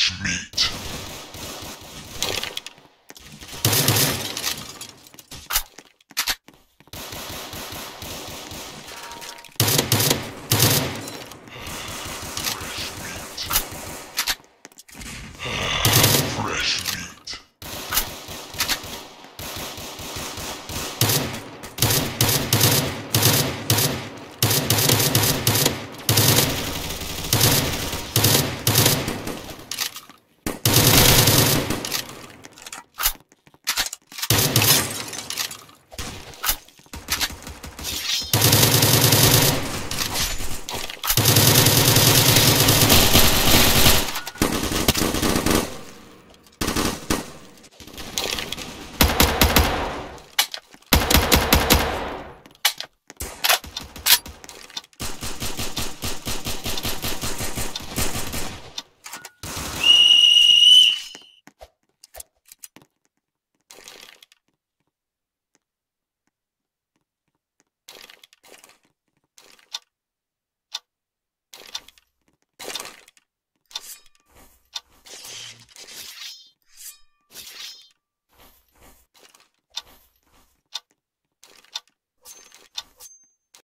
fresh meat.